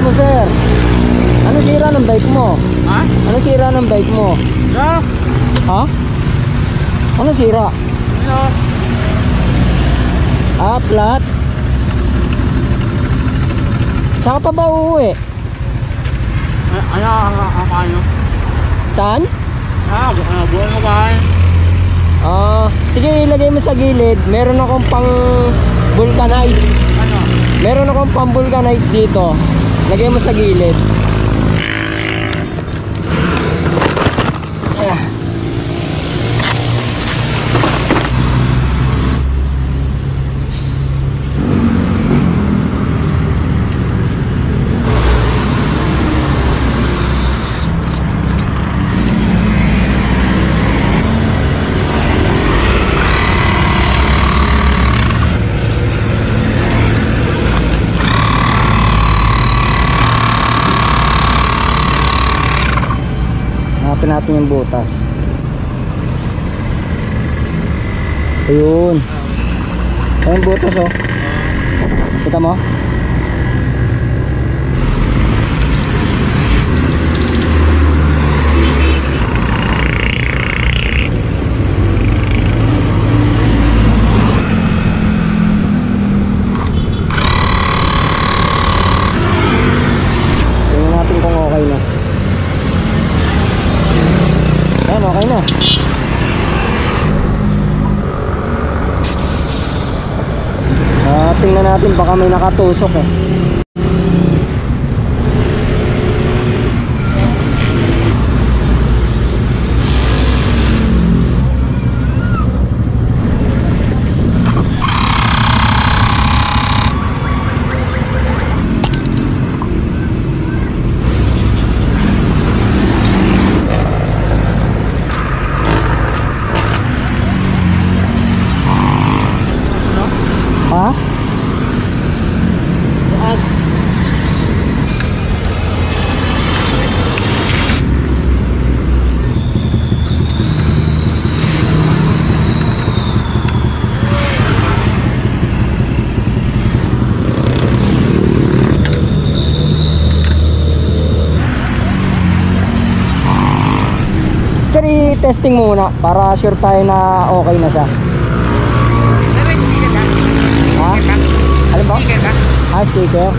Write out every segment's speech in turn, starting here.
mo, sir? Ano sira ng bike mo? Ha? Ano sira ng bike mo? Ano? Ha? Ano sira? Ano? Ah, flat? Saan ka pa ba uuwi? Ano? Ano? Ano? Ano? Saan? Ah, ano? Buwan mo ba? Ah, sige ilagay mo sa gilid. Meron akong pang vulcanize. Ano? Meron akong pang vulcanize dito. Lagay mo sa gilid. Hanapin natin yung butas. Ayun. Ayun butas oh. Kita mo? Tingnan natin kung okay na. Na. Ah, tingnan natin baka may nakatusok eh. Ha? Buwan. Sir, i-testing muna para sure tayo na okay na siya. Ha? Alin ba? Ticket ka? Ah, sticker.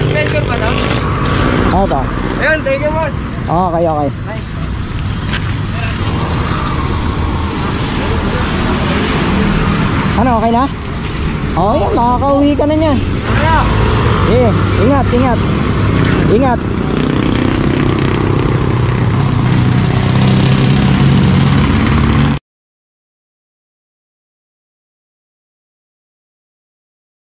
Adventure ba to? Ano to? Ayun, thank you boss. Okay, okay. Nice. Ano, okay na? Oo, yan. Makakauwi ka na niyan. Ano? Eh, ingat, ingat. Ingat.